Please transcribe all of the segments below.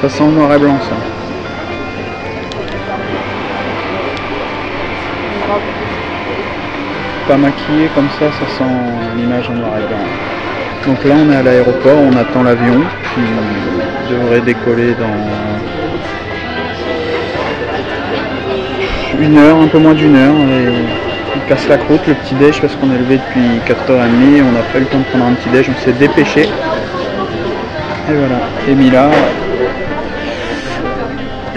Ça sent noir et blanc ça. Pas maquillé comme ça, ça sent l'image en noir et blanc. Donc là on est à l'aéroport, on attend l'avion qui devrait décoller dans une heure, un peu moins d'une heure. On casse la croûte, le petit déj parce qu'on est levé depuis 4h30 et on n'a pas eu le temps de prendre un petit déj, on s'est dépêché. Et voilà. Et Mila,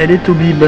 elle est au bib.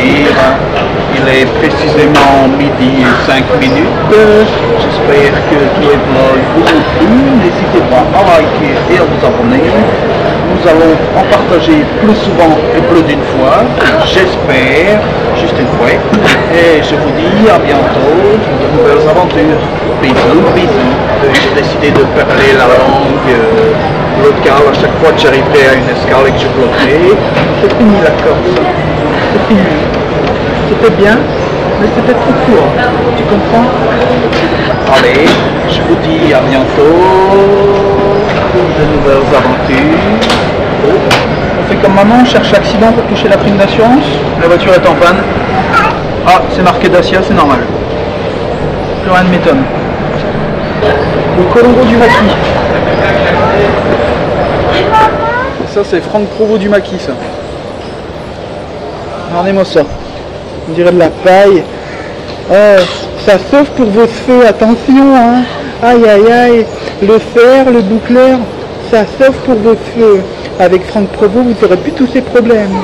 Il est précisément midi et 5 minutes. J'espère que est vol vous non plus. N'hésitez pas à liker et à vous abonner. Nous allons en partager plus souvent et plus d'une fois. J'espère, juste une fois. Et je vous dis à bientôt de nouvelles aventures. Bisous, bisous. J'ai décidé de parler la langue euh, locale à chaque fois que j'arriverai à une escale et que je bloquerai. C'est fini la Corse. C'était bien, mais c'était trop court. Tu comprends? Allez, je vous dis à bientôt pour de nouvelles aventures. On fait comme maman, on cherche l'accident pour toucher la prime d'assurance. La voiture est en panne. Ah, c'est marqué Dacia, c'est normal. Plus rien ne m'étonne. Le Colombo du Maquis. Ça, c'est Franck Provo du Maquis, ça. Regardez-moi ça. On dirait de la paille. Oh, ça sauve pour vos feux, attention, hein. Aïe, aïe, aïe. Le fer, le boucleur, ça sauve pour vos feux. Avec Franck Provo, vous aurez plus tous ces problèmes.